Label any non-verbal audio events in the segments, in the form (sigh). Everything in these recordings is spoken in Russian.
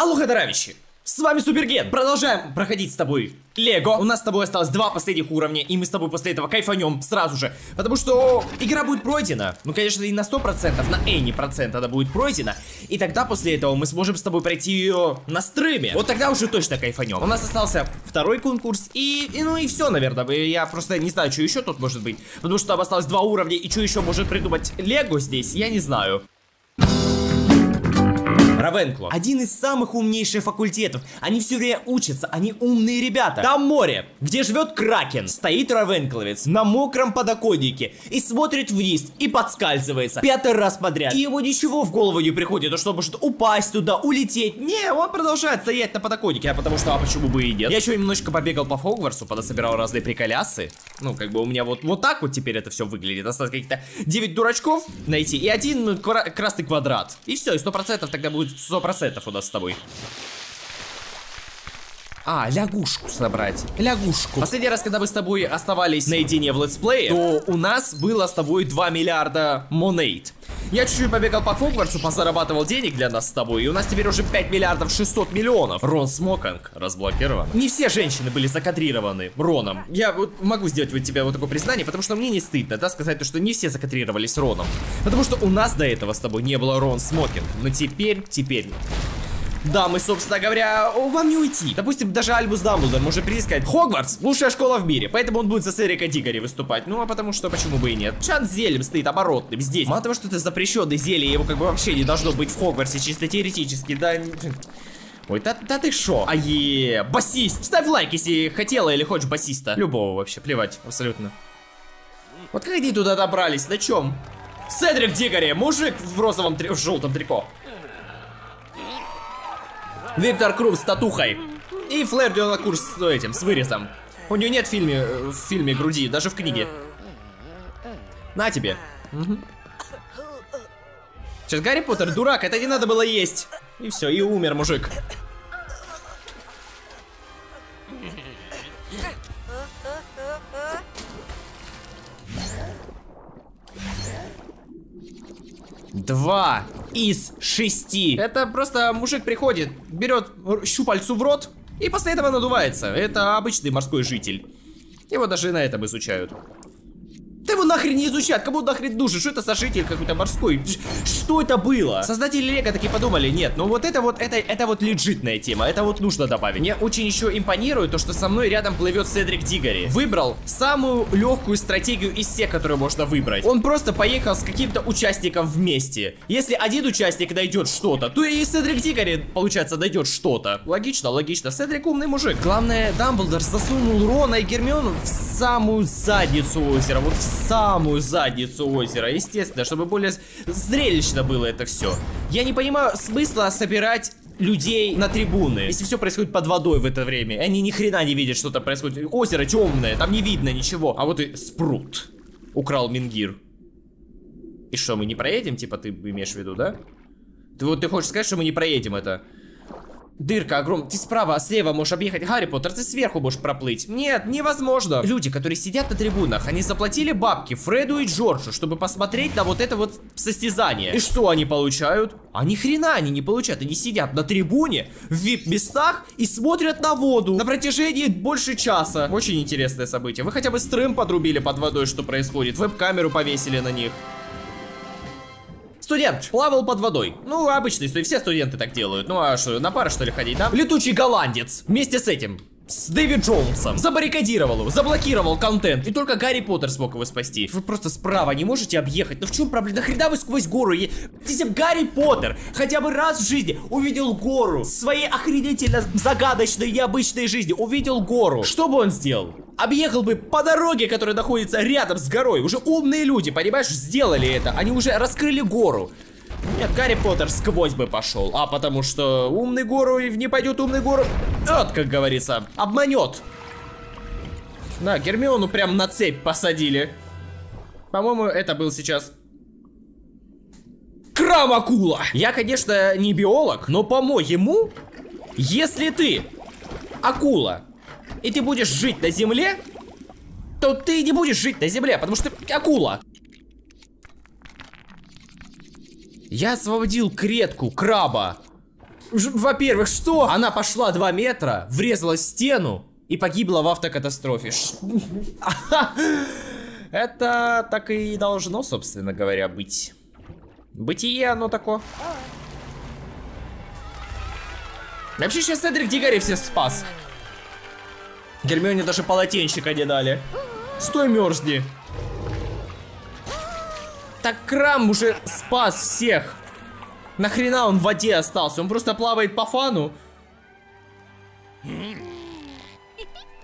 Алло, Ходоровичи! С вами Суперген! Продолжаем проходить с тобой Лего. У нас с тобой осталось два последних уровня, и мы с тобой после этого кайфанем сразу же. Потому что игра будет пройдена. Ну, конечно, и на 100%, на any процент она будет пройдена. И тогда после этого мы сможем с тобой пройти ее на стриме. Вот тогда уже точно кайфанем. У нас остался второй конкурс, и, и ну и все, наверное. Я просто не знаю, что еще тут может быть. Потому что там осталось два уровня, и что еще может придумать Лего здесь, я не знаю. Равенкло. Один из самых умнейших факультетов. Они все время учатся, они умные ребята. Там море, где живет Кракен. Стоит Равенкловец на мокром подоконнике и смотрит вниз и подскальзывается. Пятый раз подряд. И ему ничего в голову не приходит, что может упасть туда, улететь. Не, он продолжает стоять на подоконнике, а потому что, а почему бы и нет. Я еще немножечко побегал по Хогвартсу, подособирал разные приколясы. Ну, как бы у меня вот, вот так вот теперь это все выглядит. Осталось каких-то 9 дурачков найти и один красный квадрат. И все, и 100% тогда будет сто процентов у нас с тобой. А, лягушку собрать. Лягушку. Последний раз, когда мы с тобой оставались наедине в летсплее, то у нас было с тобой 2 миллиарда монейт. Я чуть-чуть побегал по Хогвартсу, позарабатывал денег для нас с тобой, и у нас теперь уже 5 миллиардов 600 миллионов. Рон Смокинг разблокирован. Не все женщины были закадрированы Роном. Я вот могу сделать вот тебе вот такое признание, потому что мне не стыдно, да, сказать то, что не все закадрировались Роном. Потому что у нас до этого с тобой не было Рон Смокинг. Но теперь, теперь да, мы, собственно говоря, вам не уйти. Допустим, даже Альбус Дамблдор может прийти сказать, Хогвартс, лучшая школа в мире, поэтому он будет за Седрика Диггори выступать. Ну, а потому что, почему бы и нет. Он с зельем стоит оборотным здесь. Мало того, что это запрещенный зелье, его как бы вообще не должно быть в Хогвартсе, чисто теоретически, да... Ой, да, да ты шо? Ае, басист! Ставь лайк, если хотела или хочешь басиста. Любого вообще, плевать, абсолютно. Вот как они туда добрались, на чем? Седрик Дигори, мужик в розовом, в желтом трико. Виктор Круз с татухой. И Флэр Делакурс с этим, с вырезом. У нее нет в фильме, в фильме груди, даже в книге. На тебе. Угу. Сейчас Гарри Поттер, дурак, это не надо было есть. И все, и умер мужик. Два из шести. Это просто мужик приходит, берет щупальцу в рот и после этого надувается. Это обычный морской житель. Его даже на этом изучают. Да его нахрен не изучают, кому нахрен нужен, что это за житель какой-то морской, что это было? Создатели Лего таки подумали, нет, ну вот это вот, это, это вот легитная тема, это вот нужно добавить. Мне очень еще импонирует то, что со мной рядом плывет Седрик Дигори. Выбрал самую легкую стратегию из всех, которые можно выбрать. Он просто поехал с каким-то участником вместе. Если один участник найдет что-то, то и Седрик Дигори, получается, найдет что-то. Логично, логично, Седрик умный мужик. Главное, Дамблдор засунул Рона и Гермиону в самую задницу озера, вот в самую задницу озера, естественно, чтобы более зрелищно было это все. Я не понимаю смысла собирать людей на трибуны, если все происходит под водой в это время. Они ни хрена не видят, что там происходит. Озеро темное, там не видно ничего. А вот и спрут украл Мингир. И что, мы не проедем, типа, ты имеешь в виду, да? Ты вот ты хочешь сказать, что мы не проедем это? Дырка огромная. Ты справа, а слева можешь объехать. Гарри Поттер, ты сверху можешь проплыть. Нет, невозможно. Люди, которые сидят на трибунах, они заплатили бабки Фреду и Джорджу, чтобы посмотреть на вот это вот состязание. И что они получают? А ни хрена они не получают. Они сидят на трибуне, в вип-местах и смотрят на воду на протяжении больше часа. Очень интересное событие. Вы хотя бы стрим подрубили под водой, что происходит. Веб-камеру повесили на них. Студент плавал под водой. Ну, обычный, все студенты так делают. Ну, а что, на пары что ли ходить, да? Летучий голландец. Вместе с этим с Дэвид Джонсом. Забаррикадировал его, заблокировал контент. И только Гарри Поттер смог его спасти. Вы просто справа не можете объехать. Ну в чем проблема? Нахрена вы сквозь гору? Если бы Гарри Поттер хотя бы раз в жизни увидел гору своей охренительно загадочной, необычной жизни, увидел гору, что бы он сделал? Объехал бы по дороге, которая находится рядом с горой. Уже умные люди, понимаешь, сделали это. Они уже раскрыли гору. Нет, Гарри Поттер сквозь бы пошел. А потому что умный гору и не пойдет умный гору. Вот, как говорится, обманет. Да, Гермиону прям на цепь посадили. По-моему, это был сейчас Крамакула. Я, конечно, не биолог, но по-моему, если ты акула и ты будешь жить на земле, то ты не будешь жить на земле, потому что ты акула. Я освободил кретку, краба. Во-первых, что? Она пошла 2 метра, врезалась в стену и погибла в автокатастрофе. (laughs) Это так и должно, собственно говоря, быть. Бытие оно такое. Вообще сейчас Седрик Дигари все спас. Гермионе даже полотенчика не дали. Стой, мерзни. Так Крам уже спас всех. Нахрена он в воде остался? Он просто плавает по фану.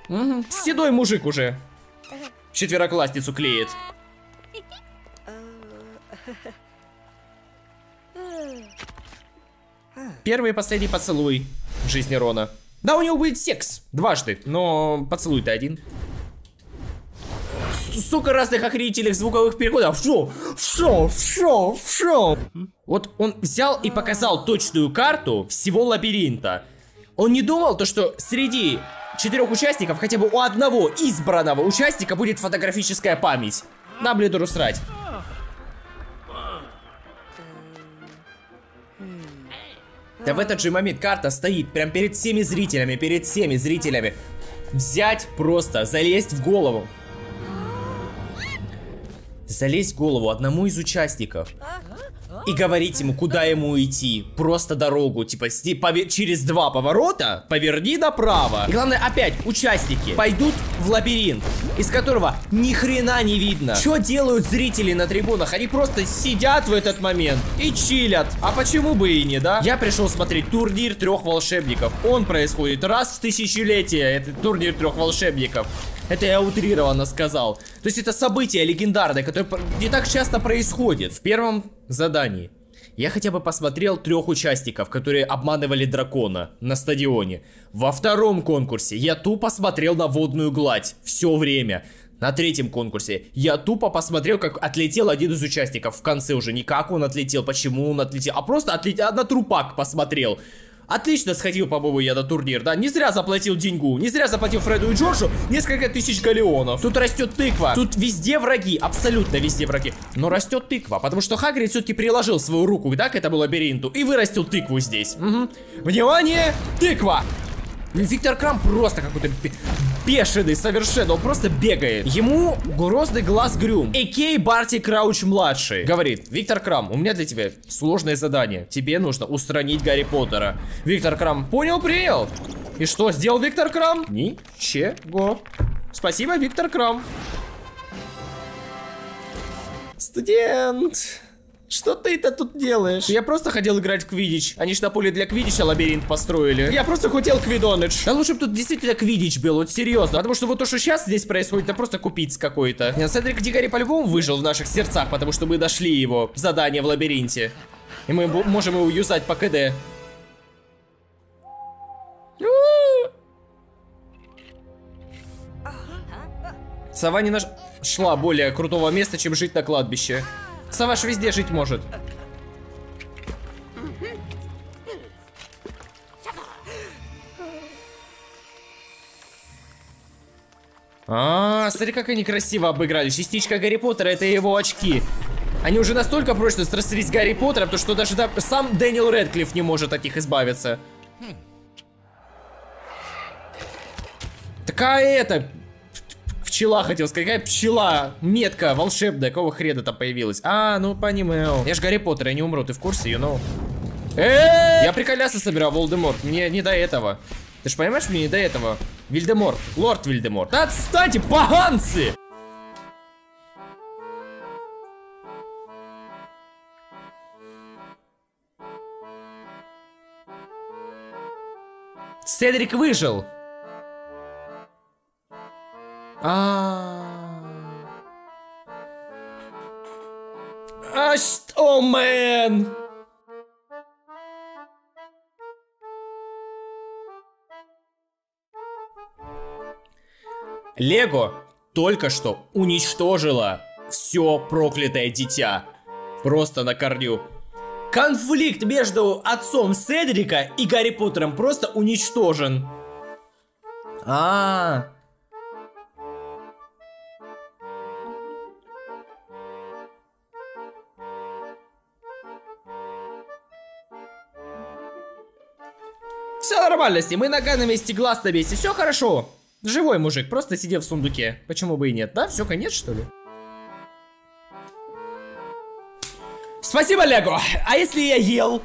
Угу. Седой мужик уже. Четвероклассницу клеит. Первый и последний поцелуй в жизни Рона. Да, у него будет секс дважды, но поцелуй-то один. Сука разных охренительных звуковых переходов. Шо, шо, шо, шо. Вот он взял и показал точную карту всего лабиринта. Он не думал то, что среди четырех участников хотя бы у одного избранного участника будет фотографическая память. На бледуру срать. Да в этот же момент карта стоит прям перед всеми зрителями, перед всеми зрителями. Взять просто, залезть в голову. Залезть в голову одному из участников и говорить ему, куда ему идти. Просто дорогу, типа, через два поворота поверни направо. И главное, опять, участники пойдут в лабиринт, из которого ни хрена не видно. Что делают зрители на трибунах? Они просто сидят в этот момент и чилят. А почему бы и не, да? Я пришел смотреть турнир трех волшебников. Он происходит раз в тысячелетие, это турнир трех волшебников. Это я утрированно сказал. То есть это событие легендарное, которое не так часто происходит. В первом задании я хотя бы посмотрел трех участников, которые обманывали дракона на стадионе. Во втором конкурсе я тупо смотрел на водную гладь все время. На третьем конкурсе я тупо посмотрел, как отлетел один из участников. В конце уже не как он отлетел, почему он отлетел, а просто отлетел, на трупак посмотрел. Отлично сходил, по-моему, я на турнир, да? Не зря заплатил деньгу, не зря заплатил Фреду и Джорджу несколько тысяч галеонов. Тут растет тыква, тут везде враги, абсолютно везде враги. Но растет тыква, потому что Хагрид все-таки приложил свою руку, да, к этому лабиринту и вырастил тыкву здесь. Угу. Внимание, тыква! Виктор Крам просто какой-то бешеный совершенно, он просто бегает. Ему грозный глаз Грюм, Экей Барти Крауч младший, говорит, Виктор Крам, у меня для тебя сложное задание. Тебе нужно устранить Гарри Поттера. Виктор Крам, понял, принял. И что сделал Виктор Крам? Ничего. Спасибо, Виктор Крам. Студент. Что ты это тут делаешь? Я просто хотел играть в квидич. Они ж на поле для квидича лабиринт построили. Я просто хотел квидонедж. Да лучше бы тут действительно квидич был, вот серьезно. Потому что вот то, что сейчас здесь происходит, это просто купить какой-то. Нет, Седрик Дигари по-любому выжил в наших сердцах, потому что мы дошли его задание в лабиринте. И мы можем его юзать по КД. Сова не нашла более крутого места, чем жить на кладбище. Саваш везде жить может. А, смотри, как они красиво обыграли. Частичка Гарри Поттера, это его очки. Они уже настолько прочно срослись с Гарри Поттером, то что даже да, сам Дэниел Редклифф не может от них избавиться. Такая это, пчела, хотел сказать. Какая пчела? Метка волшебная. Какого хрена там появилась? А, ну понимаю. Я ж Гарри Поттер, я не умру. Ты в курсе, you know? Я приколясы собирал, Волдеморт. Мне не до этого. Ты ж понимаешь, мне не до этого. Вильдеморт. Лорд Вильдеморт. Отстаньте, поганцы! Седрик выжил. А. А что, мэн? Лего только что уничтожила все проклятое дитя. Просто на корню. Конфликт между отцом Седрика и Гарри Поттером просто уничтожен. А, -а, -а. Все нормально с ним, и нога на месте, глаз на месте, все хорошо. Живой мужик, просто сидел в сундуке. Почему бы и нет, да? Все, конец, что ли? Спасибо, Лего. А если я ел?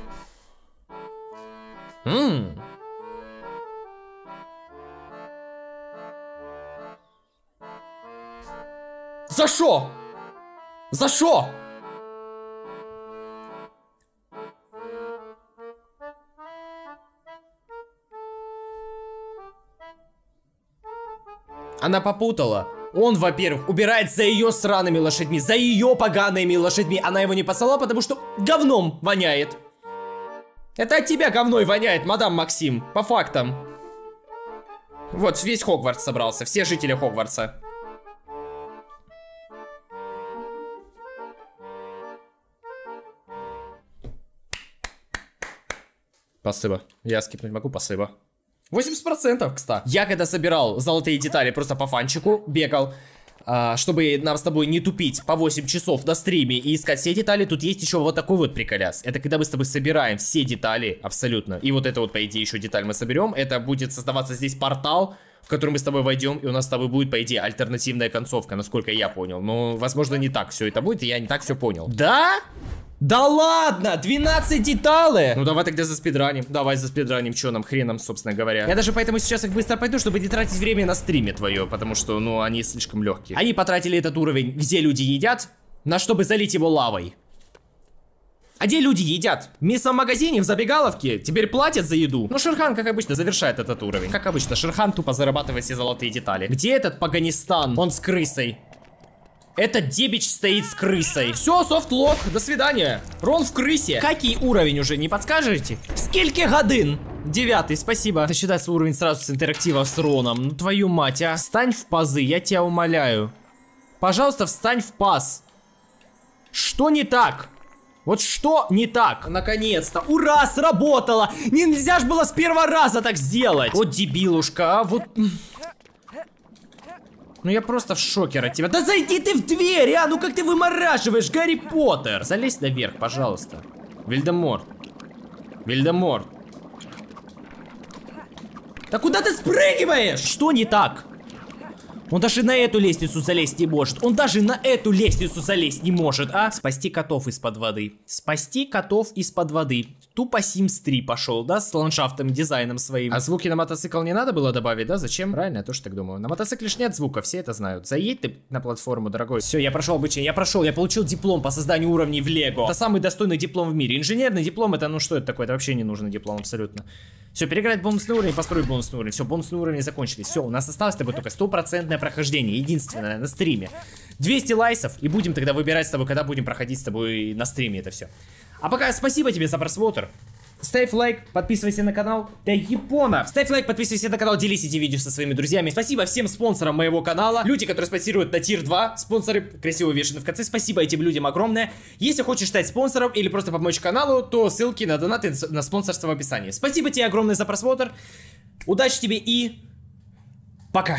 Ммм. За що? За що? Она попутала. Он, во-первых, убирает за ее сраными лошадьми, за ее погаными лошадьми. Она его не послала, потому что говном воняет. Это от тебя говной воняет, мадам Максим, по фактам. Вот, весь Хогвартс собрался, все жители Хогвартса. Спасибо. Я скипнуть могу, спасибо. 80%, кстати. Я когда собирал золотые детали просто по фанчику, бегал, а, чтобы нам с тобой не тупить по 8 часов на стриме и искать все детали, тут есть еще вот такой вот приколяс. Это когда мы с тобой собираем все детали, абсолютно. И вот это вот, по идее, еще деталь мы соберем. Это будет создаваться здесь портал, в который мы с тобой войдем, и у нас с тобой будет, по идее, альтернативная концовка, насколько я понял. Но, возможно, не так все это будет, и я не так все понял. Да? Да ладно, 12 деталей. Ну давай тогда за спидраним. Давай за спидраним, что нам хреном, собственно говоря. Я даже поэтому сейчас их быстро пойду, чтобы не тратить время на стриме твое, потому что, ну, они слишком легкие. Они потратили этот уровень, где люди едят, на чтобы залить его лавой. А где люди едят? В магазине, в забегаловке, теперь платят за еду. Ну, Шерхан, как обычно, завершает этот уровень. Как обычно, Шерхан тупо зарабатывает все золотые детали. Где этот Паганистан? Он с крысой. Этот дебич стоит с крысой. Все, софтлок, до свидания. Рон в крысе. Какой уровень уже, не подскажете? Сколько годин? Девятый, спасибо. Это считается уровень сразу с интерактива с Роном. Ну твою мать, а. Встань в пазы, я тебя умоляю. Пожалуйста, встань в паз. Что не так? Вот что не так? Наконец-то. Ура, сработало. Нельзя ж было с первого раза так сделать. Вот дебилушка, а вот... Ну я просто в шоке от тебя. Да зайди ты в дверь, а! Ну как ты вымораживаешь, Гарри Поттер! Залезь наверх, пожалуйста. Вильдеморт. Вильдеморт. Да куда ты спрыгиваешь? Что не так? Он даже на эту лестницу залезть не может. Он даже на эту лестницу залезть не может, а? Спасти котов из-под воды. Спасти котов из-под воды. Тупо Sims 3 пошел, да, с ландшафтом, дизайном своим. А звуки на мотоцикл не надо было добавить, да? Зачем? Правильно, я тоже так думаю. На мотоцикле ж нет звука, все это знают. Заедь ты на платформу, дорогой. Все, я прошел обучение, я прошел, я получил диплом по созданию уровней в Лего. Это самый достойный диплом в мире. Инженерный диплом, это ну что это такое? Это вообще не нужный диплом абсолютно. Все, переиграть бонусный уровень, построить бонусный уровень. Все, бонусные уровни закончились. Все, у нас осталось с тобой только стопроцентное прохождение. Единственное, на стриме. 200 лайсов, и будем тогда выбирать с тобой, когда будем проходить с тобой на стриме это все. А пока спасибо тебе за просмотр. Ставь лайк, подписывайся на канал. Да Япона! Ставь лайк, подписывайся на канал, делись эти видео со своими друзьями. Спасибо всем спонсорам моего канала. Люди, которые спонсируют на тир 2. Спонсоры красиво вешаны в конце. Спасибо этим людям огромное. Если хочешь стать спонсором или просто помочь каналу, то ссылки на донаты на спонсорство в описании. Спасибо тебе огромное за просмотр. Удачи тебе и пока!